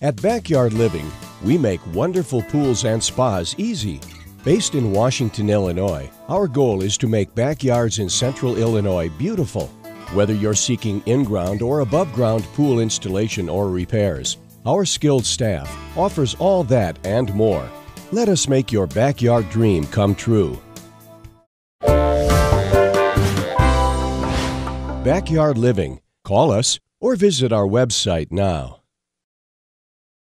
At Backyard Living, we make wonderful pools and spas easy. Based in Washington, Illinois, our goal is to make backyards in central Illinois beautiful. Whether you're seeking in ground or above ground pool installation or repairs, our skilled staff offers all that and more. Let us make your backyard dream come true. Backyard Living. Call us or visit our website now.